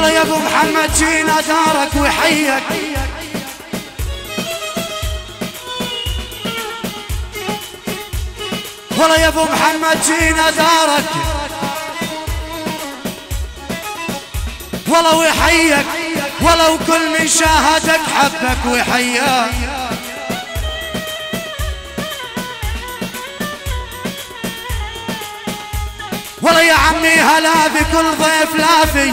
والله يا أبو محمد جينا دارك وحيك والله يا أبو محمد جينا دارك. والله ويحيك ولو كل من شاهدك حبك وحياك والله يا عمي هلا بكل ضيف لافي.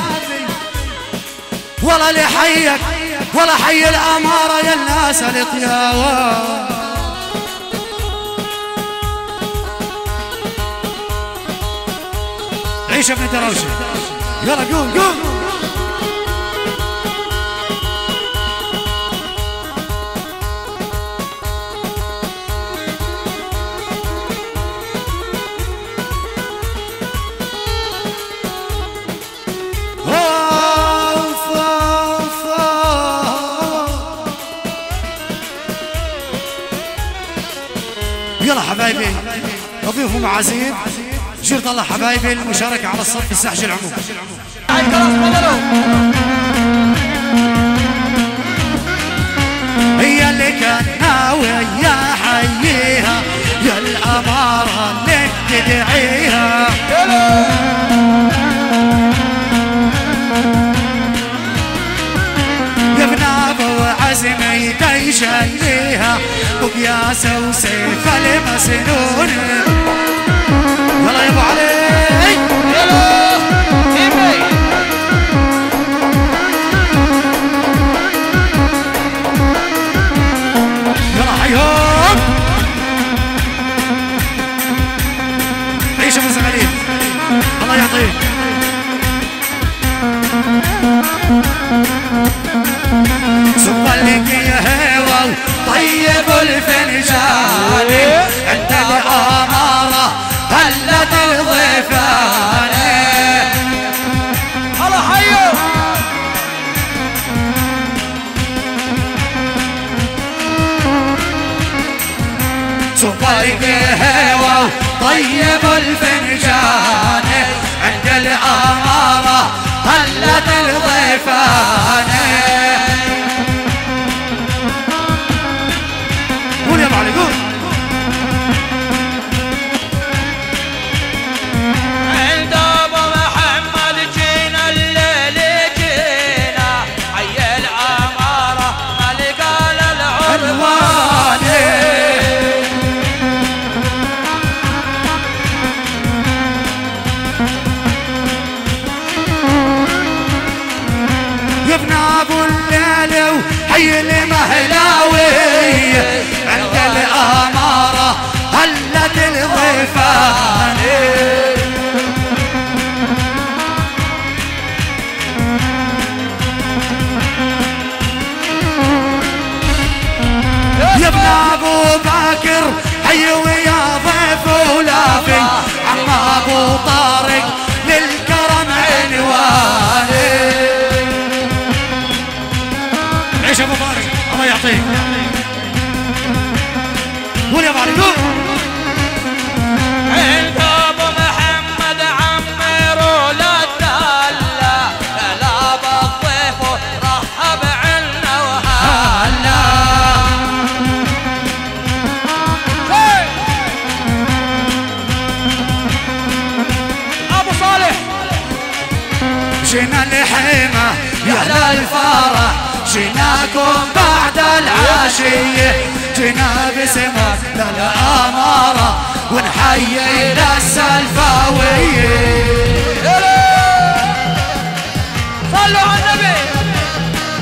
والله لحيك والله حي الأمارة يا الناس الطياوة عيش ابن دروشة يلا قوم قوم. ضيوف معازيم جرد الله حبايبي المشاركة على الصف السحج العموم. هي اللي كان ناوي يا حييها يا الأمارة اللي تدعيها. ابو عزمي تيشليها بقياسه وسيف المسنون يلا يا ابو علي طيب الفنجان عند الأمارة هلت الضيفان الله حيو. يا هوا طيب الفنجان. العشية جينا بسمة للأمارة ونحيي للسلفاوية صلوا على النبي.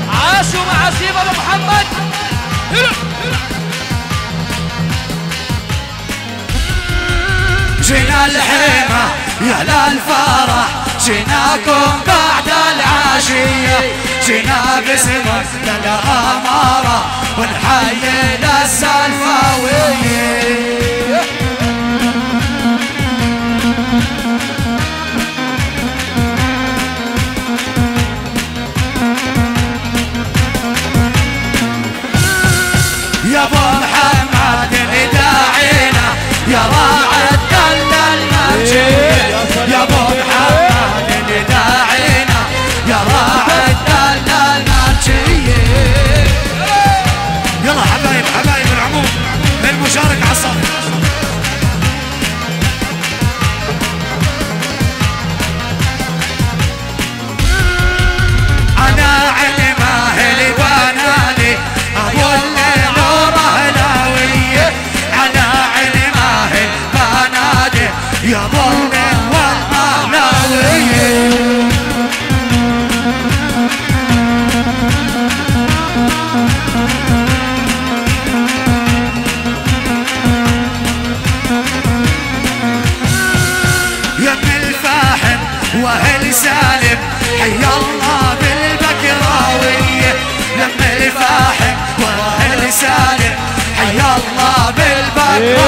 عاشوا مع سيف أبو محمد. جينا الحيمة يا للفرح جيناكم بعد العشية. جينا بسمة للأمارة ونحيي للسلفاوية يا أبو محمد نداعينا يا راعي الدل المجيد Yeah.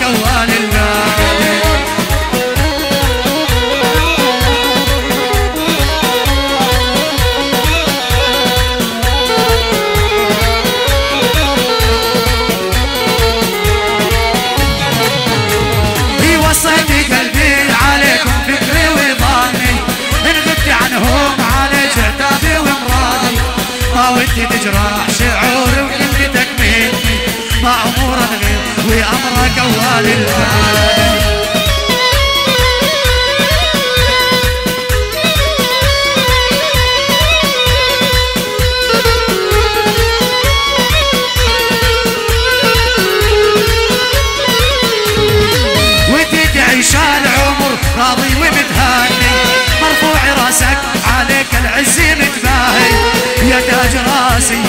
كوان للعالمين وتدعي شال راضي ومتهاني. مرفوع راسك عليك العز متباهي. يا تاج راسي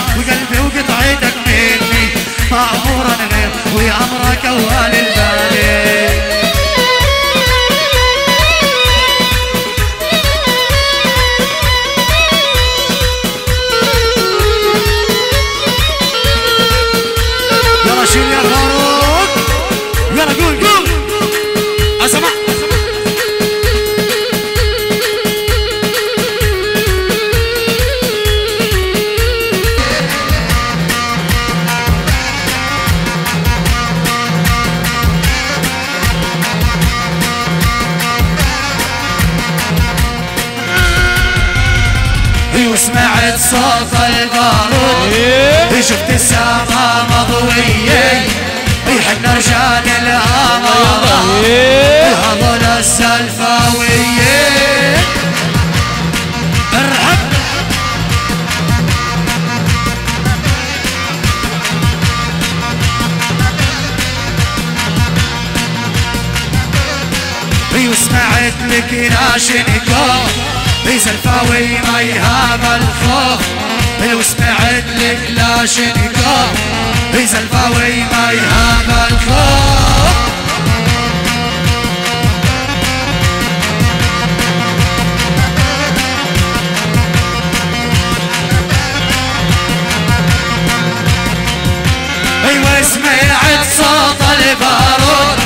معمورا غير ويا امرك والي البالي قوية ويحن رجال الهضا هضل السلفاوية ارحب وسمعت لك ناشن كوف بيز ما يهاب الخوف بالوسمعن لك شنقاب ما يهاب أيوه سمعت صوت البارود.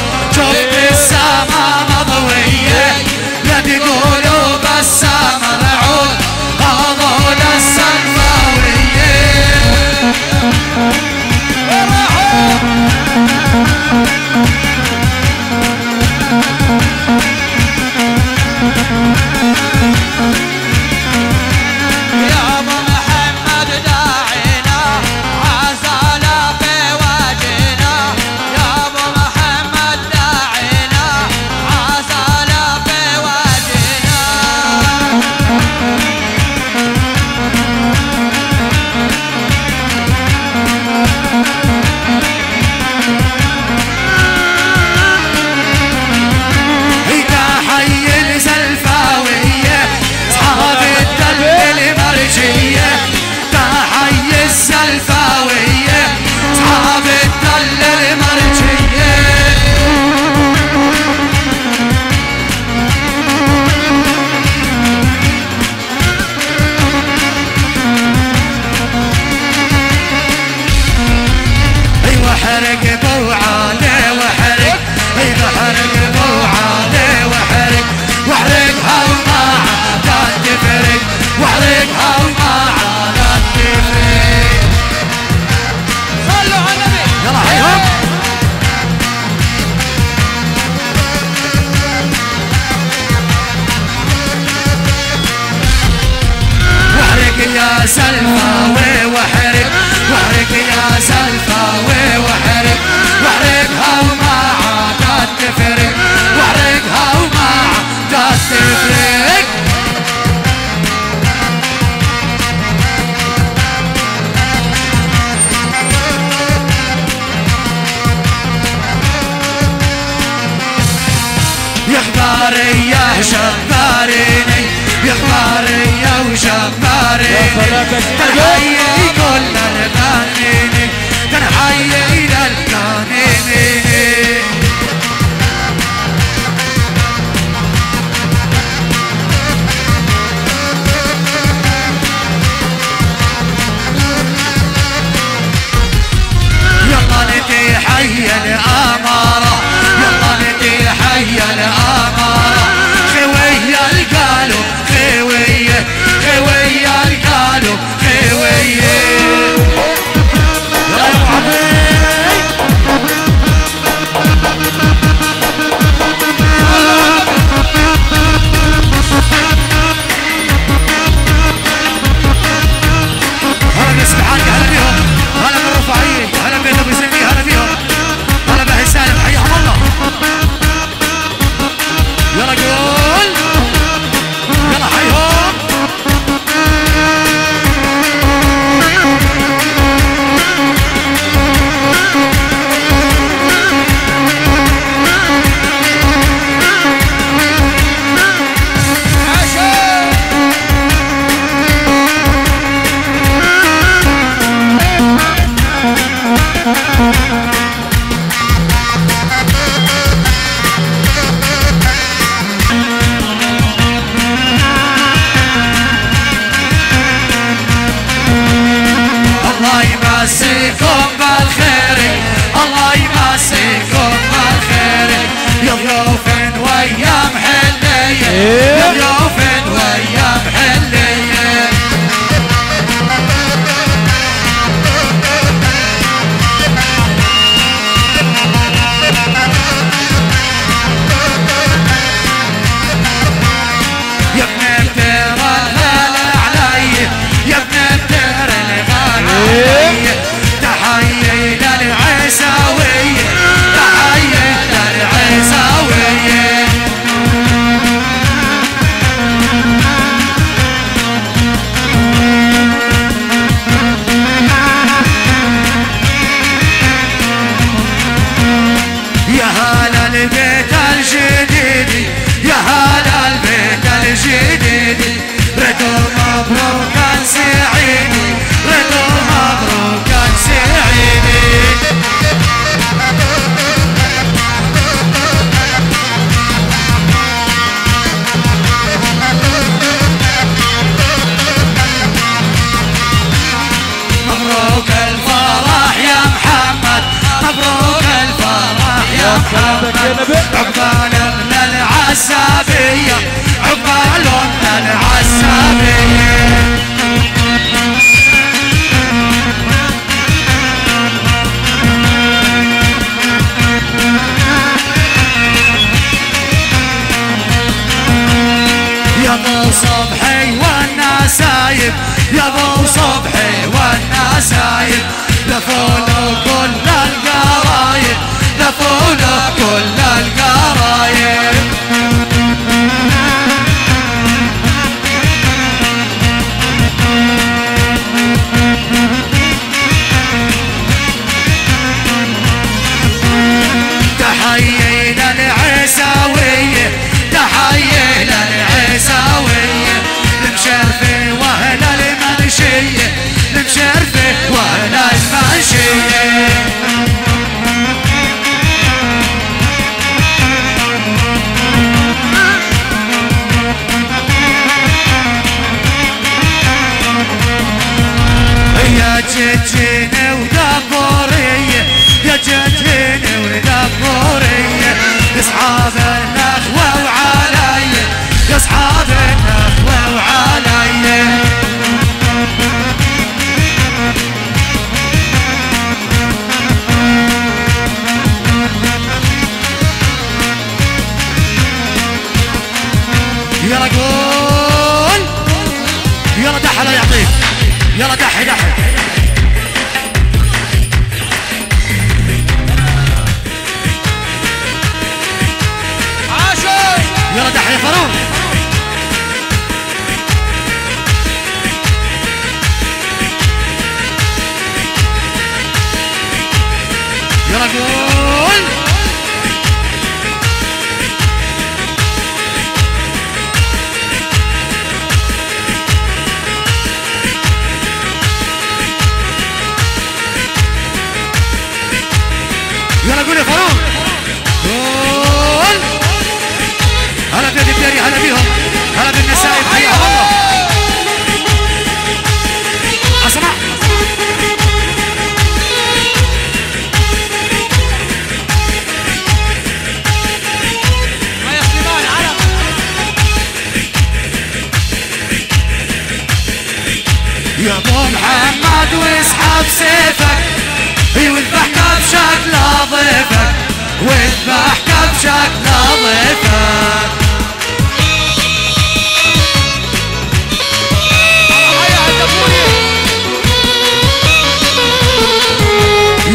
والذبح كبشك نظيفة.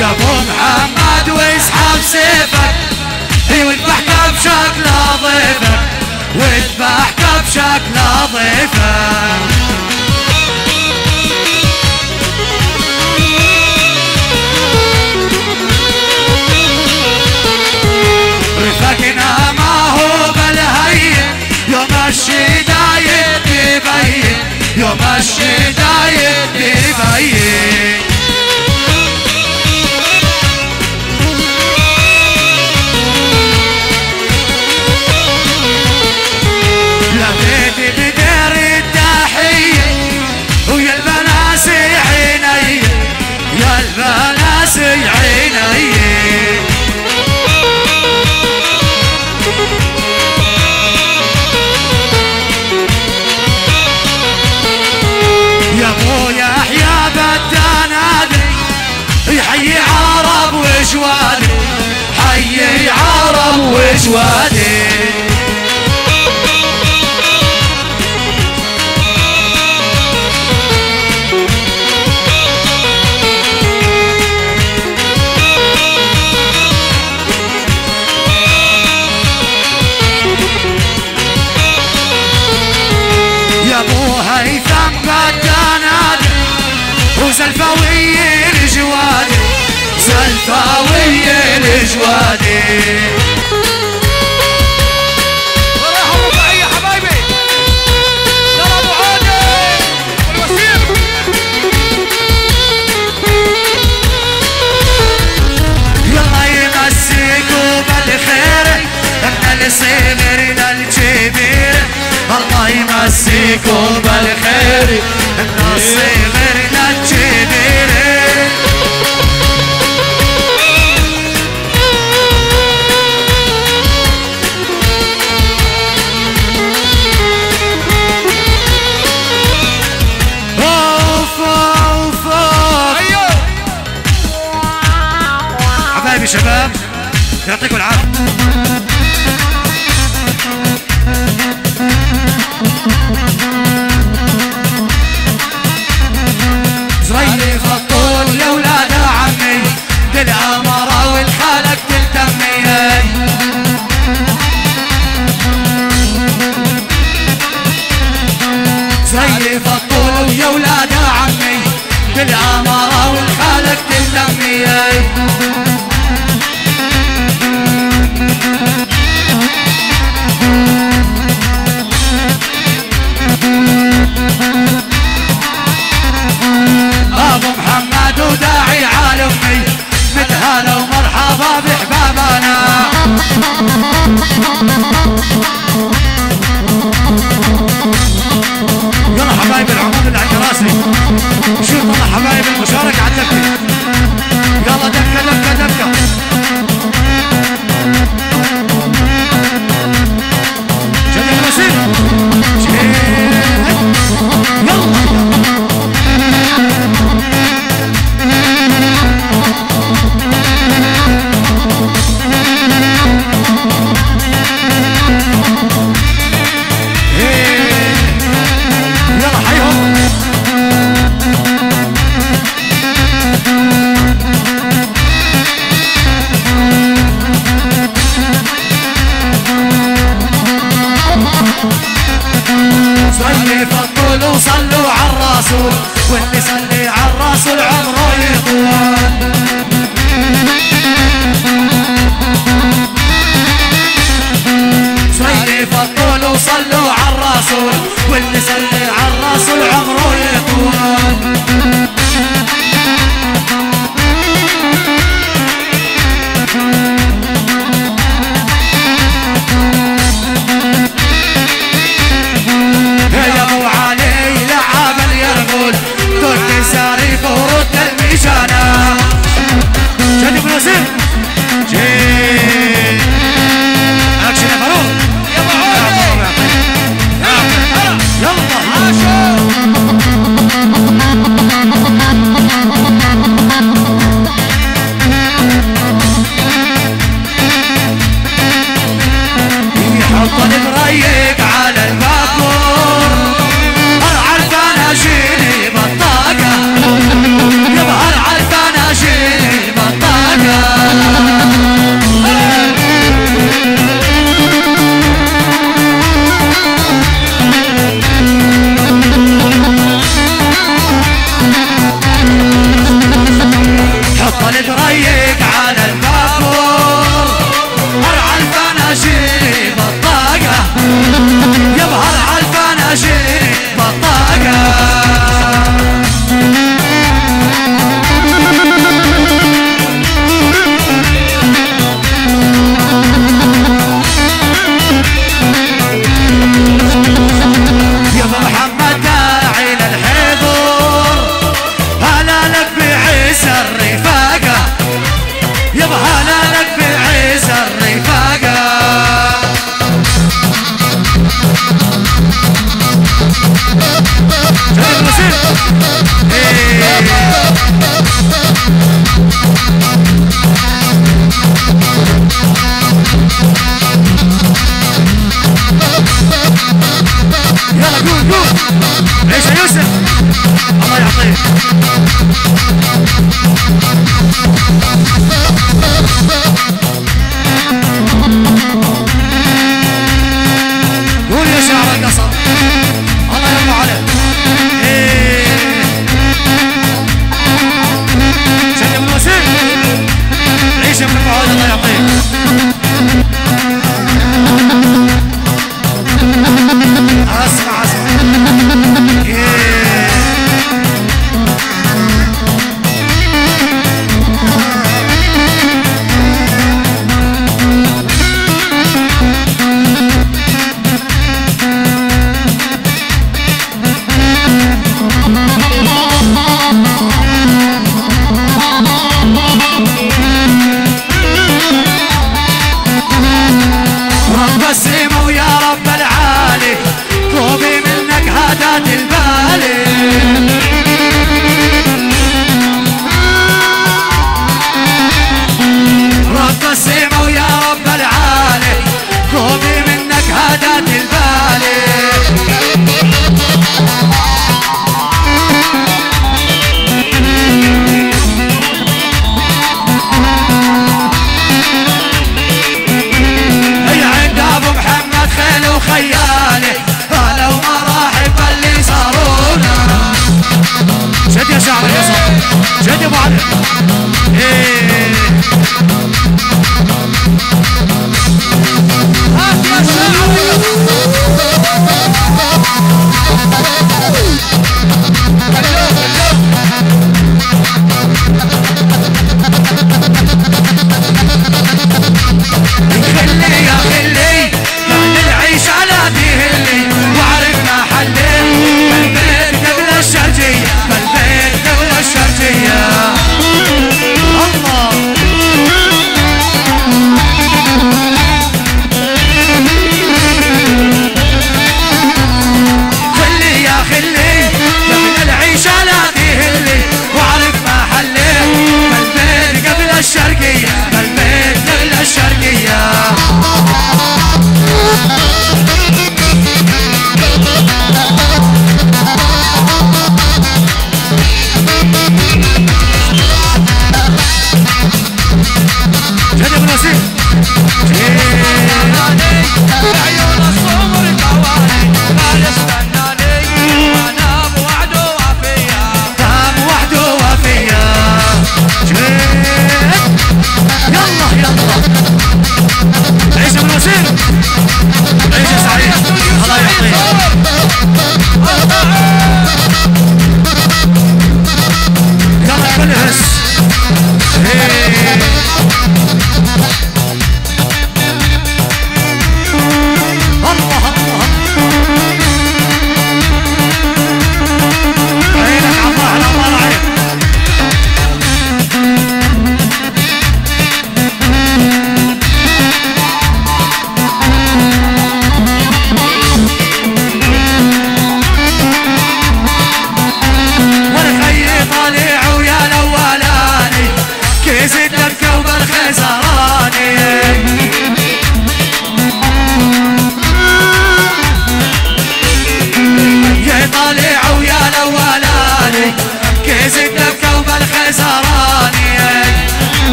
يا أبو محمد واسحب سيفك. اي واذبح كبشك نظيفك واذبح كبشك نظيفك الشدايد بيبين يوم الشدايد بيبين وادي يا أبو هيثم قد نادي وزلفاوي الجوادي زلفاوي بصغيرنا الكبيرة الله يمسيكم بالخير. من صغيرنا الكبيرة شباب. يعطيكم العافية.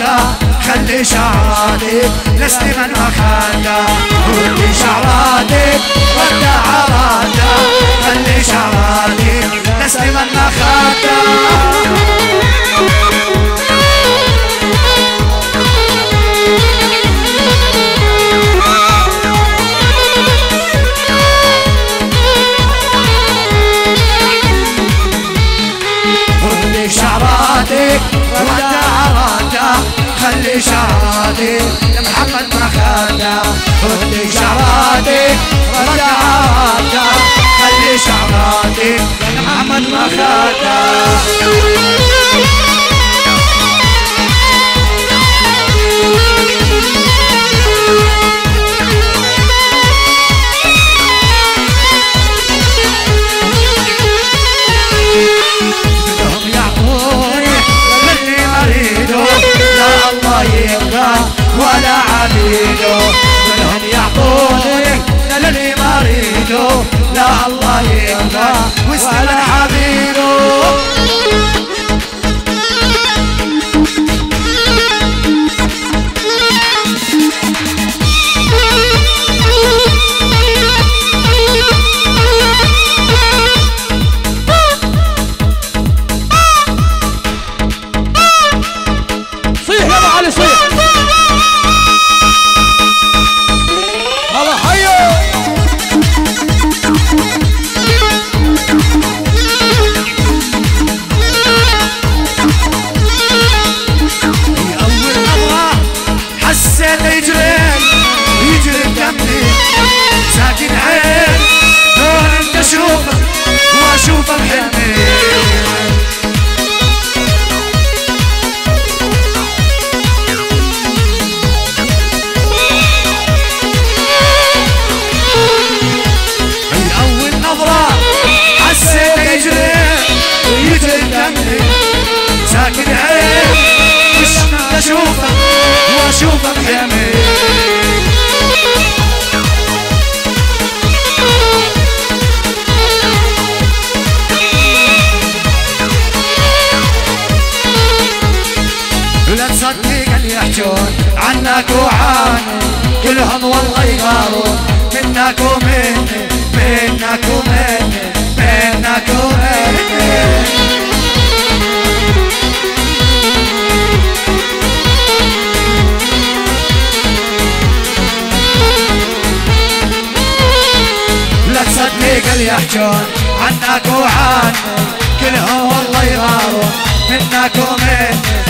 عراتك خلي شعراتك لست من أخاك ردي شعراتك رد عراتك خلي شعراتك لست من أخاك ردي شعراتك عراتك خلي شعراتك لمحمد ما خاك ردي شعراتك رد عراتك خلي شعراتك لمحمد ما خاك لا الله يرضى ولا يحجون عنك وعاني كلهم والله يغارون. منك ومني منك ومني منك ومني تصدق اللي يحجون عنك وعني كلهم والله يغارون. منك ومني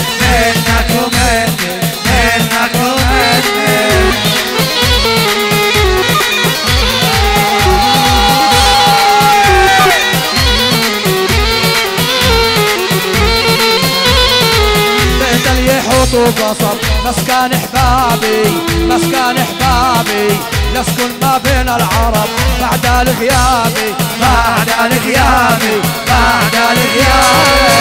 سوق وبصر مسكن إحبابي مسكن إحبابي. نسكن ما بين العرب بعد الغيابي بعد الغيابي بعد الغيابي.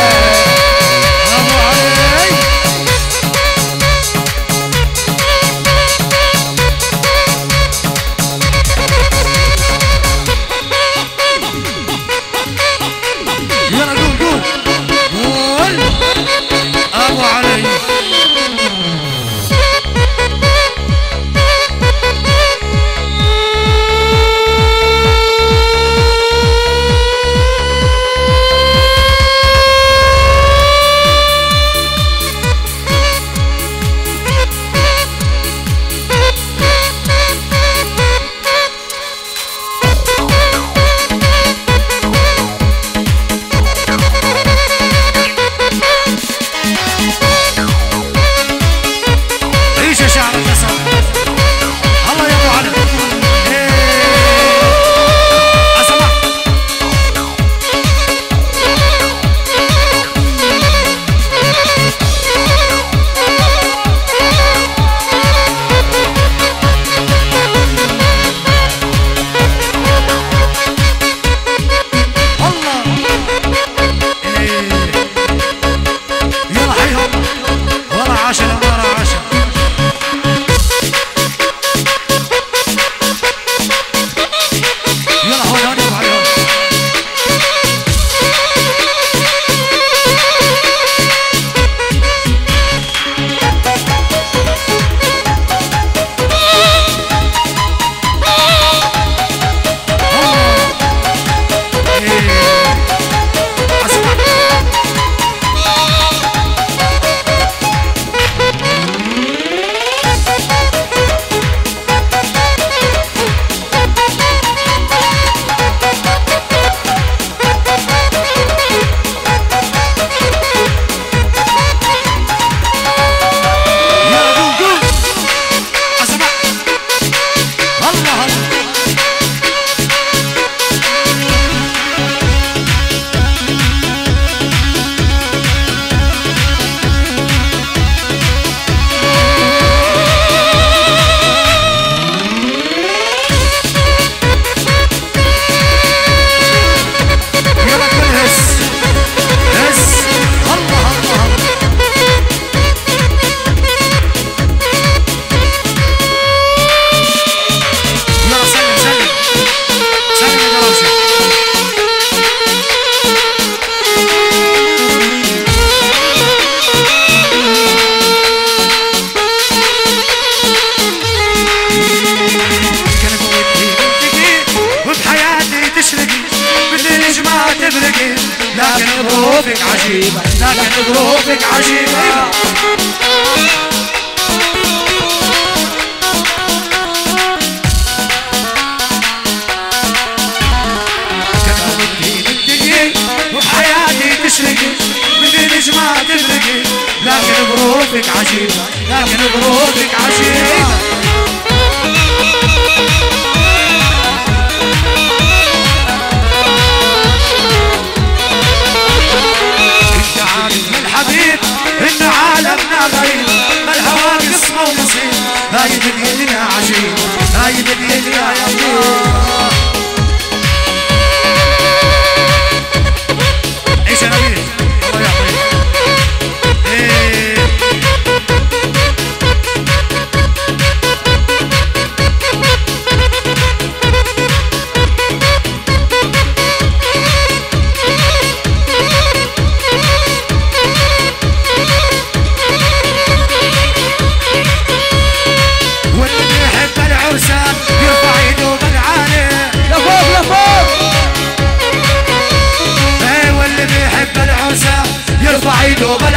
global